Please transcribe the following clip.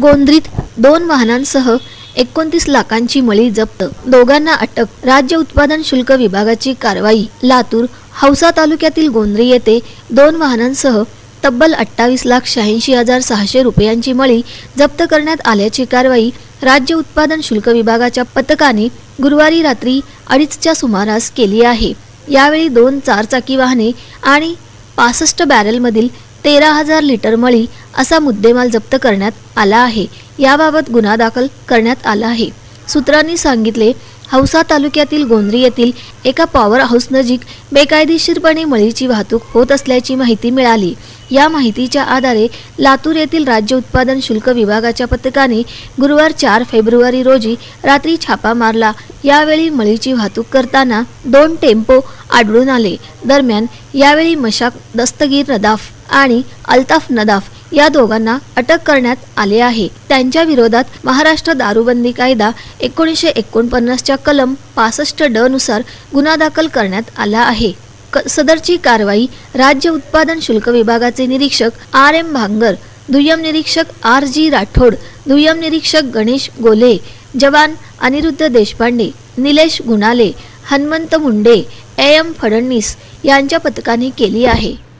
गोंद्रीत दोन वाहनांसह एकोणतीस लाखांची मळी जप्त. दोघांना अटक. राज्य उत्पादन शुल्क विभागाची कारवाई. लातूर हौसा तालुक्यातील गोंद्री येथे दोन वाहनांसह तब्बल अठ्ठावीस लाख शहाऐंशी हजार सहाशे रुपयांची मळी जप्त करण्यात आल्याची कारवाई राज्य उत्पादन शुल्क विभागाच्या पथकाने गुरुवारी रात्री अडीचच्या सुमारास केली आहे. यावेळी दोन चारचाकी वाहने आणि पासष्ट बॅरलमधील तेरा हजार लिटर मळी असा मुद्देमाल जप्त करण्यात आला आहे. याबाबत गुन्हा दाखल करण्यात आला आहे. सूत्रांनी सांगितले हौसा तालुक्यातील गोंद्री येथील एका पॉवर हाऊस नजीक बेकायदेशीरपणे मळीची वाहतूक होत असल्याची माहिती मिळाली. या माहितीच्या आधारे लातूर येथील राज्य उत्पादन शुल्क विभागाच्या पथकाने गुरुवार चार फेब्रुवारी रोजी रात्री छापा मारला. यावेळी मळीची वाहतूक करताना दोन टेम्पो आढळून आले. दरम्यान यावेळी मशाक दस्तगीर नदाफ आणि अल्ताफ नदाफ या दोघांना अटक करण्यात आले आहे. त्यांच्या विरोधात महाराष्ट्र दारूबंदी कायदा एकोणीसशे एकोणपन्नासच्या कलम पासष्ट ड नुसार गुन्हा दाखल करण्यात आला आहे. क- सदरची कारवाई राज्य उत्पादन शुल्क विभागाचे निरीक्षक आर एम भांगर दुय्यम निरीक्षक आर जी राठोड दुय्यम निरीक्षक गणेश गोले जवान अनिरुद्ध देशपांडे निलेश गुणाले हनुमंत मुंडे ए एम फडणवीस यांच्या पथकाने केली आहे.